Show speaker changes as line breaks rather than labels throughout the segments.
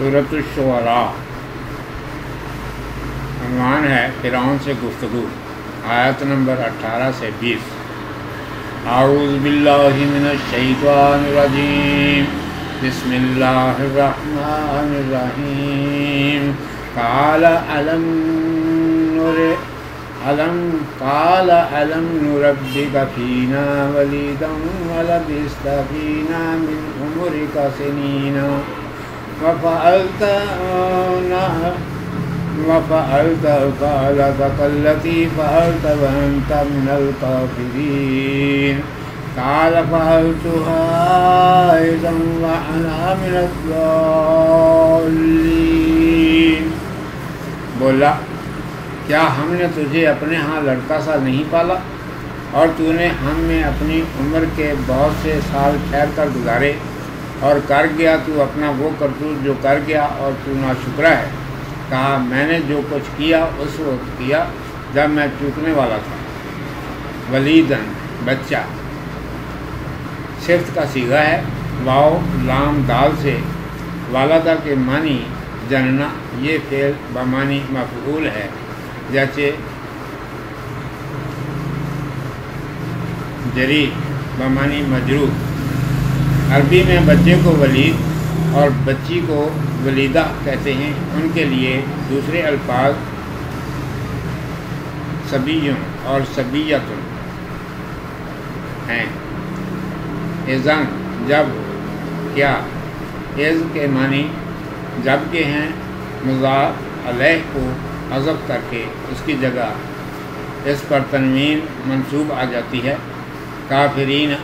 صورت الشعراء۔ عنوان ہے فرعون سے گفتگو، آیت نمبر اٹھارہ سے بیس۔ اعوذ باللہ من الشیطان الرجیم۔ بسم اللہ الرحمن الرحیم۔ قال علم نر علم قال علم نربك فينا وليدا ولبست فينا من عمرك سنين وفعلت وفعلت فعلتك التي فعلت وأنت من الكافرين قال فعلتها أيضا وأنا من الضالين. بولا، کیا ہم نے تجھے اپنے ہاں لڑکا سا نہیں پالا؟ اور تو نے ہم میں اپنی عمر کے بہت سے سال ٹھہر کر گزارے؟ اور کر گیا تو اپنا وہ کرتوت جو کر گیا اور تو نا شکرہ ہے۔ کہا، میں نے جو کچھ کیا، اس وقت کیا جب میں چوکنے والا تھا۔ ولیدن بچہ۔ صفت کا سیگا ہے۔ واؤ، لام دال سے۔ والدہ کے معنی جننا یہ فعل بمانی مفعول ہے۔ جیسے، جری بمانی مجرو عربی میں بچے کو ولید اور بچی کو ولیدہ کہتے ہیں۔ ان کے لیے دوسرے الفاظ سبیوں اور سبیتن ہیں۔ ایزن جب، کیا۔ ایز کے معنی جب کے ہیں۔ مضاف علیہ کو حذف کر کے اس کی جگہ اس پر تنوین منصوب آ جاتی ہے۔ کافرین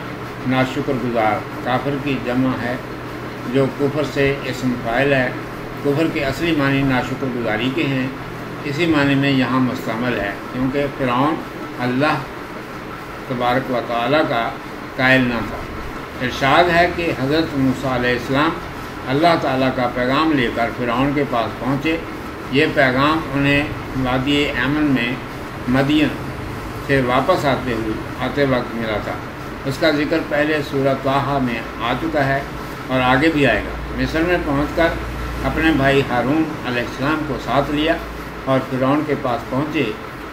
ناشکر گزار۔ کافر کی جمع ہے، جو کفر سے اسم فائل ہے۔ کفر کے اصلی معنی ناشکر گزاری کے ہیں۔ اسی معنی میں یہاں مستعمل ہے، کیونکہ فرعون اللہ تبارک و تعالیٰ کا قائل نہ تھا۔ ارشاد ہے کہ حضرت موسیٰ علیہ السلام اللہ تعالیٰ کا پیغام لے کر فرعون کے پاس پہنچے۔ یہ پیغام انہیں وادی ایمن میں مدین سے واپس آتے ہوئے آتے وقت ملا تھا۔ اس کا ذکر پہلے صورت واحہ میں آ چکا ہے اور آگے بھی آئے گا۔ مصر میں پہنچ کر اپنے بھائی ہارون علیہ السلام کو ساتھ لیا اور فرعون کے پاس پہنچے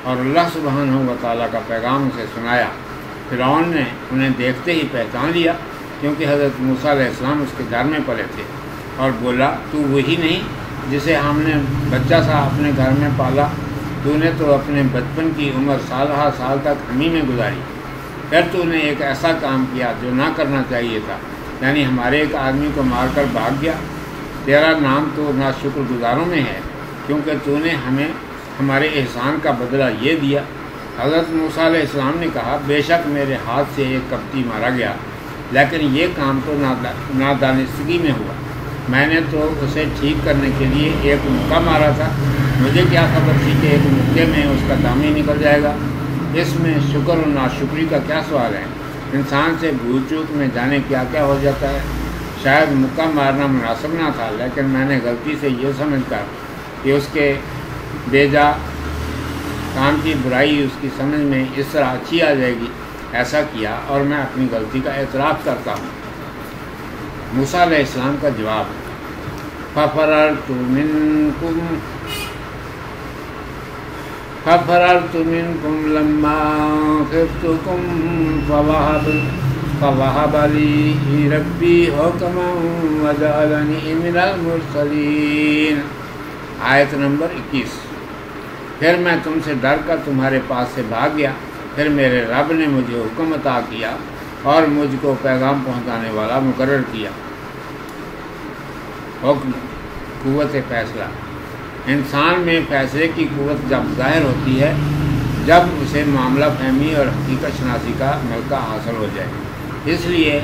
اور اللہ سبحانہ و تعالیٰ کا پیغام اسے سنایا۔ فرعون نے انہیں دیکھتے ہی پہچان لیا کیونکہ حضرت موسیٰ علیہ السلام اس کے گھر میں پلے تھے اور بولا، تو وہی نہیں جسے ہم نے بچہ سا اپنے گھر میں پالا، تو نے تو اپنے بچپن کی عمر سال ہا سال تک ہمیں میں گزاری۔ پھر تو نے ایک ایسا کام کیا جو نہ کرنا چاہیے تھا۔ یعنی ہمارے ایک آدمی کو مار کر بھاگ گیا۔ تیرا نام تو نا شکر گزاروں میں ہے، کیونکہ تو نے ہمیں، ہمارے احسان کا بدلہ یہ دیا۔ حضرت موسیٰ علیہ السلام نے کہا، بے شک میرے ہاتھ سے ایک کپتی مارا گیا، لیکن یہ کام تو نادانستگی میں ہوا۔ میں نے تو اسے ٹھیک کرنے کے لیے ایک مکہ مارا تھا۔ مجھے کیا خبر تھی کہ ایک مکے میں اس کا دام ہی نکل جائے گا؟ اس میں شکر اور ناشکری کا کیا سوال ہے؟ انسان سے بھول چوک میں جانے کیا کیا ہو جاتا ہے؟ شاید مکہ مارنا مناسب نہ تھا، لیکن میں نے غلطی سے یہ سمجھ کر کہ اس کے بیجا کام کی برائی اس کی سمجھ میں اس طرح اچھی آ جائے گی۔ ایسا کیا اور میں اپنی غلطی کا اعتراف کرتا ہوں۔ موسیٰ علیہ السلام کا جواب، ففررت منکم ففررت منکم لما خفتکم فوہب فوہب لی ربی حکما وجعلنی من المرسلین آیت نمبر اکیس۔ پھر میں تم سے ڈر کر تمہارے پاس سے بھاگ گیا۔ پھر میرے رب نے مجھے حکم عطا کیا اور مجھ کو پیغام پہنچانے والا مقرر کیا۔ حکم، قوت، فیصلہ۔ انسان میں فیصلے کی قوت جب ظاہر ہوتی ہے، جب اسے معاملہ فہمی اور حقیقت شناسی کا ملکہ حاصل ہو جائے۔ اس لیے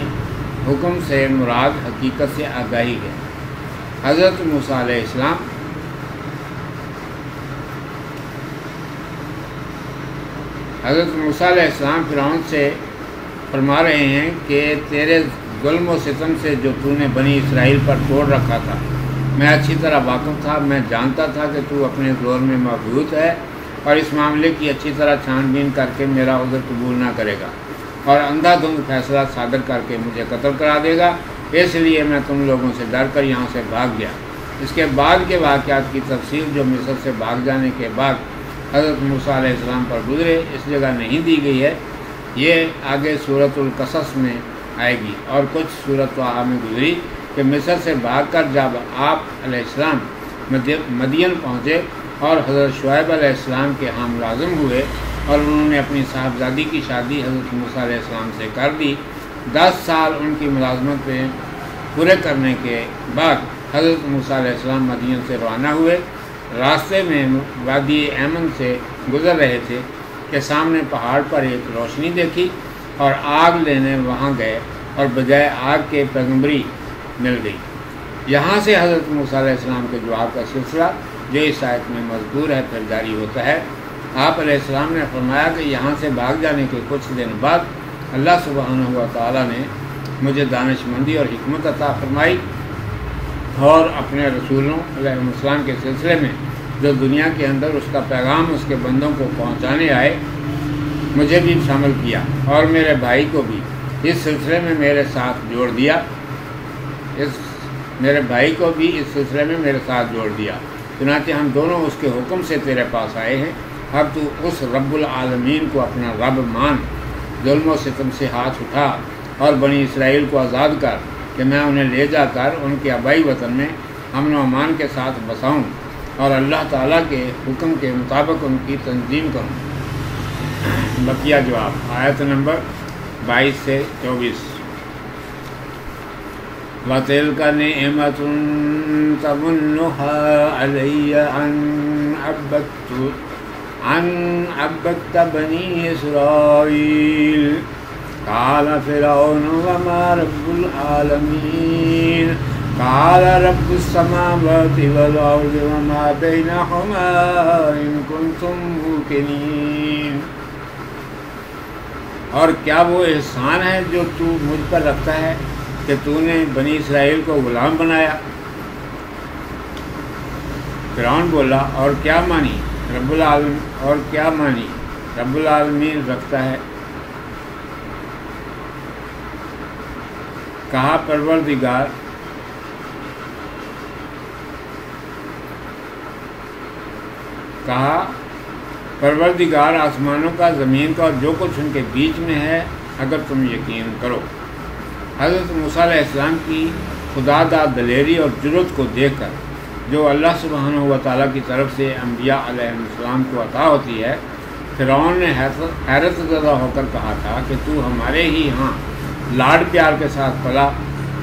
حکم سے مراد حقیقت سے آگاہی ہے۔ حضرت موسیٰ علیہ السلام حضرت موسیٰ علیہ السلام فرعون سے فرما رہے ہیں کہ تیرے ظلم و ستم سے جو تو نے بنی اسرائیل پر توڑ رکھا تھا میں اچھی طرح واقف تھا، میں جانتا تھا کہ تو اپنے دور میں محبوط ہے اور اس معاملے کی اچھی طرح چھان بین کر کے میرا عذر قبول نہ کرے گا اور اندھا دھند فیصلہ صادر کر کے مجھے قتل کرا دے گا۔ اس لیے میں تم لوگوں سے ڈر کر یہاں سے بھاگ گیا۔ اس کے بعد کے واقعات کی تفصیل جو مصر سے بھاگ جانے کے بعد حضرت موسیٰ علیہ السلام پر گزرے، اس جگہ نہیں دی گئی ہے۔ یہ آگے صورت القصص میں آئے گی اور کچھ صورت وہاں میں گزری۔ کہ مصر سے بھاگ کر جب آپ علیہ السلام مدین پہنچے اور حضرت شعیب علیہ السلام کے ہم لازم ہوئے اور انہوں نے اپنی صاحبزادی کی شادی حضرت موسیٰ علیہ السلام سے کر دی، دس سال ان کی ملازمت پہ پورے کرنے کے بعد حضرت موسیٰ علیہ السلام مدین سے روانہ ہوئے۔ راستے میں وادی ایمن سے گزر رہے تھے کہ سامنے پہاڑ پر ایک روشنی دیکھی اور آگ لینے وہاں گئے اور بجائے آگ کے پیغمبری مل گئی۔ یہاں سے حضرت موسیٰ علیہ السلام کے جواب کا سلسلہ، جو اس آیت میں مزدور ہے، پھر جاری ہوتا ہے۔ آپ علیہ السلام نے فرمایا کہ یہاں سے بھاگ جانے کے کچھ دن بعد اللہ سبحانہ ہوا تعالیٰ نے مجھے دانش مندی اور حکمت عطا فرمائی اور اپنے رسولوں علیہ السلام کے سلسلے میں جو دنیا کے اندر اس کا پیغام اس کے بندوں کو پہنچانے آئے، مجھے بھی شامل کیا اور میرے بھائی کو بھی۔ اس سلسلے میں میرے ساتھ جوڑ دیا۔ اس میرے بھائی کو بھی اس سلسلے میں میرے ساتھ جوڑ دیا۔ چنانچہ ہم دونوں اس کے حکم سے تیرے پاس آئے ہیں۔ اب تو اس رب العالمین کو اپنا رب مان، ظلم و ستم سے ہاتھ اٹھا اور بنی اسرائیل کو آزاد کر کہ میں انہیں لے جا کر ان کے آبائی وطن میں امن و امان کے ساتھ بساؤں اور اللہ تعالیٰ کے حکم کے مطابق ان کی تنظیم کروں۔ بقیہ جواب، آیت نمبر بائیس سے چوبیس۔ وطل کا نعمت تمنها علی ان عبدت عن عبدت بنی اسرائیل قال فرعون وما رب العالمین قال رب السماوات والارض وما بينهما ان كنتم موقنين. اور کیا وہ احسان ہے جو تو مجھ پر رکھتا ہے؟ کہ تو نے بنی اسرائیل کو غلام بنایا۔ فرعون بولا، اور کیا مانی؟ رب العالم اور کیا مانی؟ رب العالمین رکھتا ہے۔ کہا پروردگار کہا پروردگار، آسمانوں کا، زمین کا اور جو کچھ ان کے بیچ میں ہے، اگر تم یقین کرو۔ حضرت موسیٰ علیہ السلام کی خدا دا دلیری اور جرت کو دیکھ کر جو اللہ سبحانہ و تعالیٰ کی طرف سے انبیاء علیہ السلام کو عطا ہوتی ہے، فرعون نے حیرت زدہ ہو کر کہا تھا کہ تو ہمارے ہی ہاں لاڈ پیار کے ساتھ پلا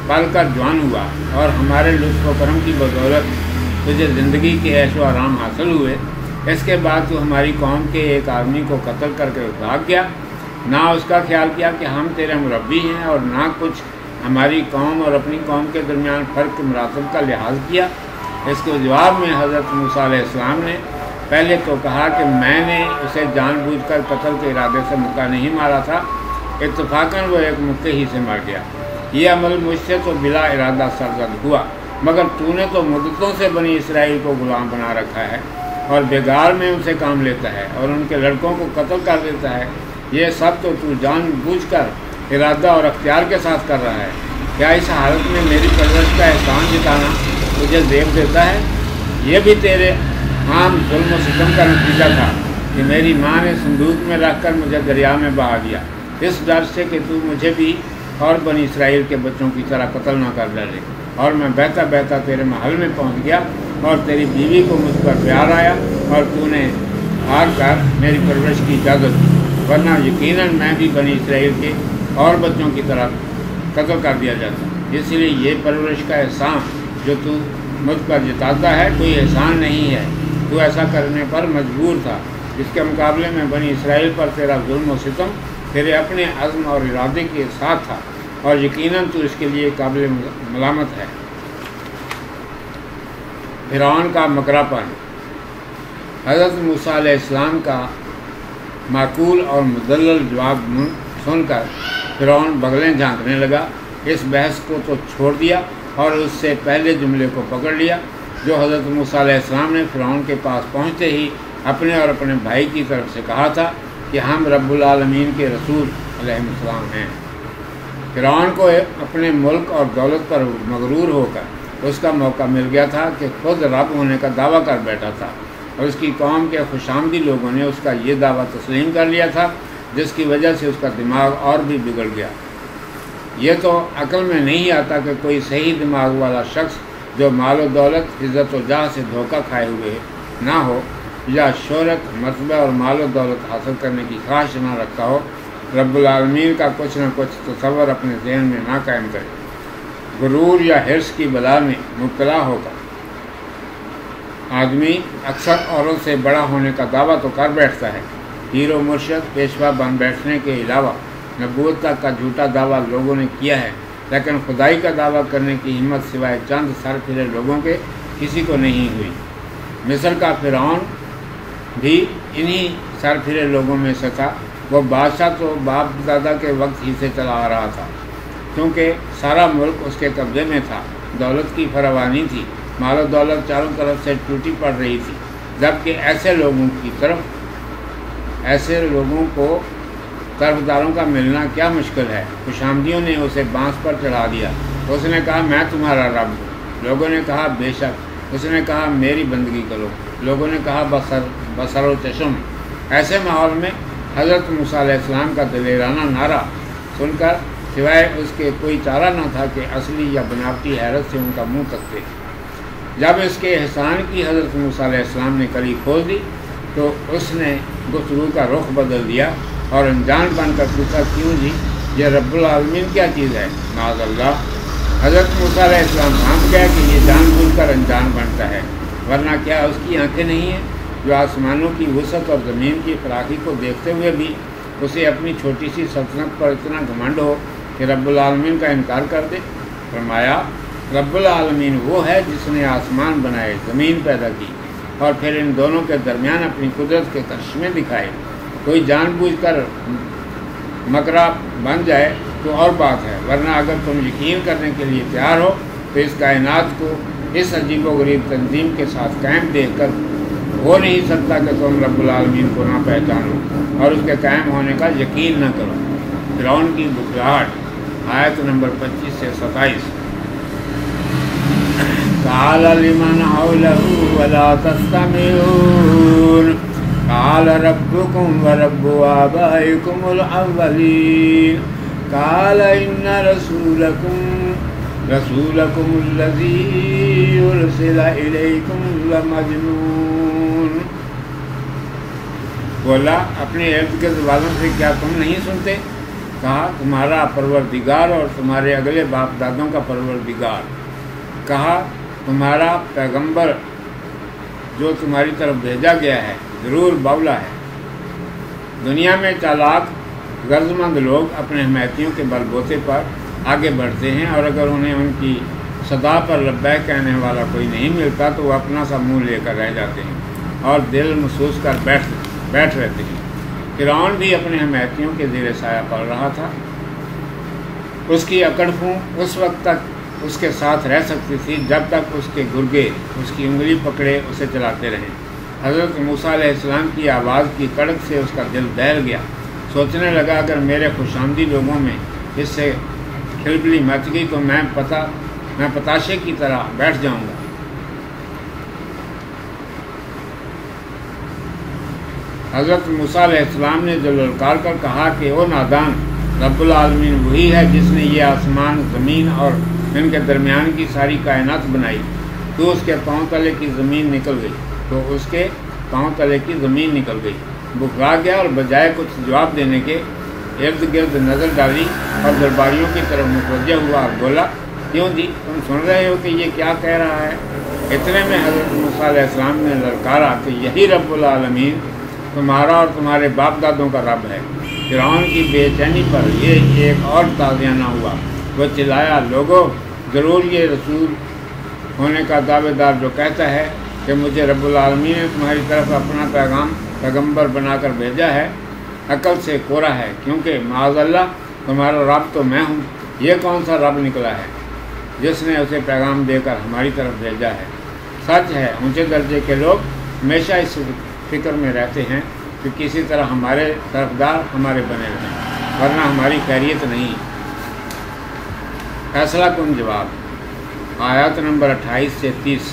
پل کر جوان ہوا اور ہمارے لطف و کرم کی بدولت تجھے زندگی کے عیش و آرام حاصل ہوئے۔ اس کے بعد تو ہماری قوم کے ایک آدمی کو قتل کر کے بھاگ گیا۔ نہ اس کا خیال کیا کہ ہم تیرے مربی ہیں اور نہ کچھ ہماری قوم اور اپنی قوم کے درمیان فرق مراتب کا لحاظ کیا۔ اس کے جواب میں حضرت موسیٰ علیہ السلام نے پہلے تو کہا کہ میں نے اسے جان بوجھ کر قتل کے ارادے سے مکہ نہیں مارا تھا، اتفاقاً وہ ایک مکے ہی سے مر گیا۔ یہ عمل مجھ سے تو بلا ارادہ سرزد ہوا، مگر تو نے تو مدتوں سے بنی اسرائیل کو غلام بنا رکھا ہے اور بیگار میں ان سے کام لیتا ہے اور ان کے لڑکوں کو قتل کر دیتا ہے۔ یہ سب تو تو جان بوجھ کر ارادہ اور اختیار کے ساتھ کر رہا ہے۔ کیا اس حالت میں میری پرورش کا احسان جتانا تجھے زیب دیتا ہے؟ یہ بھی تیرے عام ظلم و ستم کا نتیجہ تھا کہ میری ماں نے صندوق میں رکھ کر مجھے دریا میں بہا دیا۔ اس ڈر سے کہ تو مجھے بھی اور بنی اسرائیل کے بچوں کی طرح قتل نہ کر ڈالے اور میں بہتا بہتا تیرے محل میں پہنچ گیا اور تیری بیوی کو مجھ پر پیار آیا اور تو نے ہار کر میری پرورش کی اجازت دی۔ ورنہ یقیناً میں بھی بنی اسرائیل کے اور بچوں کی طرف قتل کر دیا جاتا اس لیے یہ پرورش کا احسان جو تو مجھ پر جتاتا ہے، کوئی احسان نہیں ہے۔ تو ایسا کرنے پر مجبور تھا۔ اس کے مقابلے میں بنی اسرائیل پر تیرا ظلم و ستم تیرے اپنے عزم اور ارادے کے ساتھ تھا۔ اور یقیناً تو اس کے لیے قابل ملامت ہے۔ فرعون کا مکراپن حضرت موسیٰ علیہ السلام کا معقول اور مدلل جواب سن کر فرعون بغلیں جھانکنے لگا۔ اس بحث کو تو چھوڑ دیا اور اس سے پہلے جملے کو پکڑ لیا، جو حضرت موسیٰ علیہ السلام نے فرعون کے پاس پہنچتے ہی اپنے اور اپنے بھائی کی طرف سے کہا تھا کہ ہم رب العالمین کے رسول علیہ السلام ہیں۔ فرعون کو اپنے ملک اور دولت پر مغرور ہو کر اس کا موقع مل گیا تھا کہ خود رب ہونے کا دعویٰ کر بیٹھا تھا۔ اور اس کی قوم کے خوش آمدی لوگوں نے اس کا یہ دعویٰ تسلیم کر لیا تھا، جس کی وجہ سے اس کا دماغ اور بھی بگڑ گیا۔ یہ تو عقل میں نہیں آتا کہ کوئی صحیح دماغ والا شخص جو مال و دولت، عزت و جاہ سے دھوکہ کھائے ہوئے نہ ہو یا شہرت، مرتبہ اور مال و دولت حاصل کرنے کی خواہش نہ رکھتا ہو، رب العالمین کا کچھ نہ کچھ تصور اپنے ذہن میں نہ قائم کرے۔ غرور یا حرص کی بلا میں مبتلا ہوگا۔ آدمی اکثر عورت سے بڑا ہونے کا دعویٰ تو کر بیٹھتا ہے۔ ہیرو مرشد، پیشوا بن بیٹھنے کے علاوہ نبوت تک کا جھوٹا دعویٰ لوگوں نے کیا ہے، لیکن خدائی کا دعویٰ کرنے کی ہمت سوائے چند سر پھرے لوگوں کے کسی کو نہیں ہوئی۔ مصر کا فرعون بھی انہی سر پھرے لوگوں میں سے تھا۔ وہ بادشاہ تو باپ دادا کے وقت ہی سے چلا آ رہا تھا، کیونکہ سارا ملک اس کے قبضے میں تھا۔ دولت کی فراوانی تھی۔ مال و دولت چاروں طرف سے ٹوٹی پڑ رہی تھی۔ جبکہ ایسے لوگوں کی طرف، ایسے لوگوں کو طرف داروں کا ملنا کیا مشکل ہے؟ خوش آمدیوں نے اسے بانس پر چڑھا دیا۔ اس نے کہا، میں تمہارا رب ہوں۔ لوگوں نے کہا، بے شک۔ اس نے کہا، میری بندگی کرو۔ لوگوں نے کہا، بسر بسر و چشم۔ ایسے ماحول میں حضرت علیہ السلام کا دلیرانہ نعرہ سن کر، سوائے اس کے کوئی چارہ نہ تھا کہ اصلی یا بناوٹی حیرت سے ان کا منہ تکتے۔ جب اس کے احسان کی حضرت علیہ السلام نے کلی کھول دی، تو اس نے گفتگو کا رخ بدل دیا اور انجان بن کر پوچھا، کیوں جی؟ یہ رب العالمین کیا چیز ہے؟ معاذ اللہ۔ حضرت علیہ السلام ہم کیا کہ یہ جان بوجھ کر انجان بنتا ہے، ورنہ کیا اس کی آنکھیں نہیں ہیں؟ جو آسمانوں کی وسعت اور زمین کی فراخی کو دیکھتے ہوئے بھی اسے اپنی چھوٹی سی سلطنت پر اتنا گھمنڈ ہو کہ رب العالمین کا انکار کر دے۔ فرمایا رب العالمین وہ ہے جس نے آسمان بنائے، زمین پیدا کی اور پھر ان دونوں کے درمیان اپنی قدرت کے کرشمے دکھائے۔ کوئی جان بوجھ کر مکرا بن جائے تو اور بات ہے، ورنہ اگر تم یقین کرنے کے لیے تیار ہو تو اس کائنات کو اس عجیب و غریب تنظیم کے ساتھ قائم دیکھ کر ہو نہیں سکتا کہ تم رب العالمین کو نہ پہچانو اور اس کے قائم ہونے کا یقین نہ کرو۔ فرعون کی بکراہٹ آیت نمبر پچیس سے ستائیس۔ قال لمن حوله ولا تستمعون. قال ربكم ورب آبائكم الأولين. قال إن رسولكم رسولكم الذي يرسل إليكم لمجنون. بولا، اپنے ارد گرد والوں سے کیا تم نہیں سنتے؟ کہا، تمہارا پروردگار اور تمہارے اگلے باپ دادوں کا پروردگار. کہا تمہارا پیغمبر جو تمہاری طرف بھیجا گیا ہے، ضرور باولا ہے۔ دنیا میں چالاک غرض مند لوگ اپنے حمایتیوں کے بل بوتے پر آگے بڑھتے ہیں اور اگر انہیں ان کی صدا پر لبیک کہنے والا کوئی نہیں ملتا تو وہ اپنا سا منہ لے کر رہ جاتے ہیں اور دل محسوس کر بیٹھ بیٹھ رہتے ہیں۔ فرعون بھی اپنے حمایتیوں کے زیر سایہ پڑ رہا تھا۔ اس کی اکڑ اس وقت تک اس کے ساتھ رہ سکتی تھی جب تک اس کے گرگے اس کی انگلی پکڑے اسے چلاتے رہے۔ حضرت موسیٰ علیہ السلام کی آواز کی کڑک سے اس کا دل دہل گیا۔ سوچنے لگا، اگر میرے خوش آمدی لوگوں میں اس سے کھلبلی مچ گئی تو میں پتا، میں پتاشے کی طرح بیٹھ جاؤں گا۔ حضرت موسیٰ علیہ السلام نے جو للکار کر کہا کہ وہ نادان، رب العالمین، وہی ہے جس نے یہ آسمان، زمین اور ان کے درمیان کی ساری کائنات بنائی، تو اس کے پاؤں تلے کی زمین نکل گئی، تو اس کے پاؤں تلے کی زمین نکل گئی۔ بکھرا گیا اور بجائے کچھ جواب دینے کے، ارد گرد نظر ڈالی اور درباریوں کی طرف متوجہ ہوا۔ اور بولا، کیوں جی؟ تم سن رہے ہو کہ یہ کیا کہہ رہا ہے؟ اتنے میں حضرت موسیٰ علیہ السلام نے للکارا کہ، یہی رب العالمین تمہارا اور تمہارے باپ دادوں کا رب ہے۔ فرعون کی بے چینی پر یہ ایک اور تازیانہ ہوا۔ وہ چلایا لوگوں ضرور یہ رسول ہونے کا دعوے دار جو کہتا ہے کہ مجھے رب العالمین نے تمہاری طرف اپنا پیغام پیغمبر بنا کر بھیجا ہے، عقل سے کورا ہے، کیونکہ معاذ اللہ تمہارا رب تو میں ہوں، یہ کون سا رب نکلا ہے؟ جس نے اسے پیغام دے کر ہماری طرف بھیجا ہے۔ سچ ہے، اونچے درجے کے لوگ ہمیشہ اس فکر میں رہتے ہیں کہ کسی طرح ہمارے طرفدار ہمارے بنے رہیں، ورنہ ہماری خیریت نہیں۔ فیصلہ کن جواب؟ آیات نمبر اٹھائیس سے تیس۔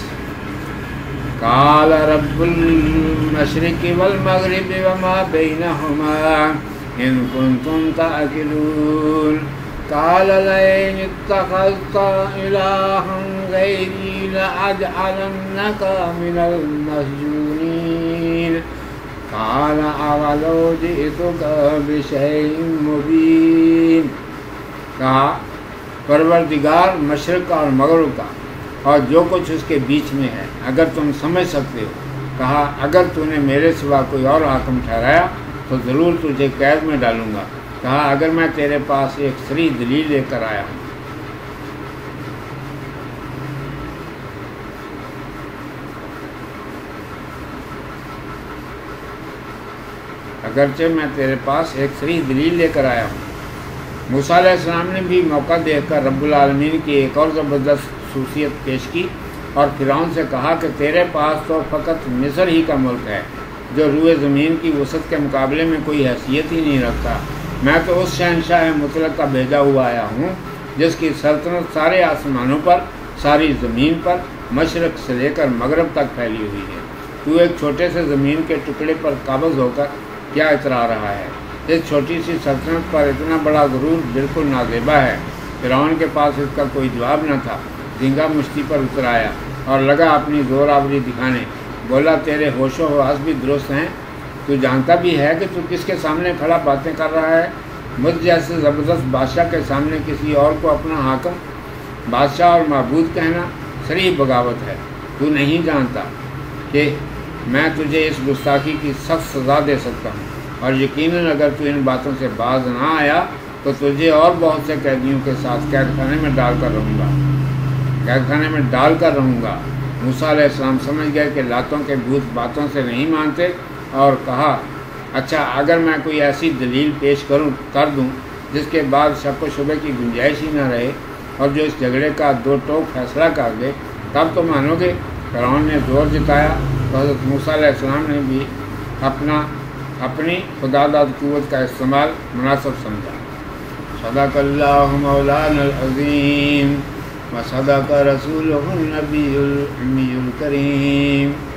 قال رب المشرق والمغرب وما بينهما إن كنتم تأكلون قال لئن اتخذت إلها غيري لأجعلنك من المسجونين قال أولو جئتك بشيء مبين کہا پروردگار مشرق اور مغرب کا، اور جو کچھ اس کے بیچ میں ہے۔ اگر تم سمجھ سکتے ہو، کہا، اگر تو نے میرے سوا کوئی اور حاکم ٹھہرایا، تو ضرور تجھے قید میں ڈالوں گا۔ کہا، اگر میں تیرے پاس ایک سری دلیل لے کر آیا ہوں۔ اگرچہ میں تیرے پاس ایک سری دلیل لے کر آیا ہوں۔ موسیٰ علیہ السلام نے بھی موقع دیکھ کر رب العالمین کی ایک اور زبردست خصوصیت پیش کی اور فرعون سے کہا کہ تیرے پاس تو فقط مصر ہی کا ملک ہے، جو روئے زمین کی وسعت کے مقابلے میں کوئی حیثیت ہی نہیں رکھتا۔ میں تو اس شہنشاہ مطلق کا بھیجا ہوا آیا ہوں، جس کی سلطنت سارے آسمانوں پر، ساری زمین پر، مشرق سے لے کر مغرب تک پھیلی ہوئی ہے۔ تو ایک چھوٹے سے زمین کے ٹکڑے پر قابض ہو کر کیا اترا رہا ہے؟ اس چھوٹی سی سلطنت پر اتنا بڑا غرور بالکل نازیبا ہے۔ فرعون کے پاس اس کا کوئی جواب نہ تھا۔ جھنگا مشتی پر اتر آیا اور لگا اپنی زور آوری دکھانے۔ بولا، تیرے ہوش و حواس بھی درست ہیں۔ تو جانتا بھی ہے کہ تو کس کے سامنے کھڑا باتیں کر رہا ہے۔ مجھ جیسے زبردست بادشاہ کے سامنے کسی اور کو اپنا حاکم، بادشاہ اور معبود کہنا سری بغاوت ہے۔ تو نہیں جانتا کہ میں تجھے اس گستاخی کی سخت سزا دے سکتا ہوں۔ اور یقیناً اگر تو ان باتوں سے باز نہ آیا تو تجھے اور بہت سے قیدیوں کے ساتھ قید خانے میں ڈال کر رہوں گا۔ قید خانے میں ڈال کر رہوں گا۔ موسیٰ علیہ السلام سمجھ گئے کہ لاتوں کے بھوت باتوں سے نہیں مانتے اور کہا اچھا اگر میں کوئی ایسی دلیل پیش کروں، کر دوں، جس کے بعد شک و شبے کی گنجائش ہی نہ رہے اور جو اس جھگڑے کا دو ٹوک فیصلہ کر دے، تب تو مانو گے، فرعون نے زور جتایا تو حضرت موسیٰ علیہ السلام نے بھی اپنا اپنی خدا داد قوت کا استعمال مناسب سمجھا۔ صدق اللہ مولانا العظیم، و صدق رسول النبی الأمي الکریم۔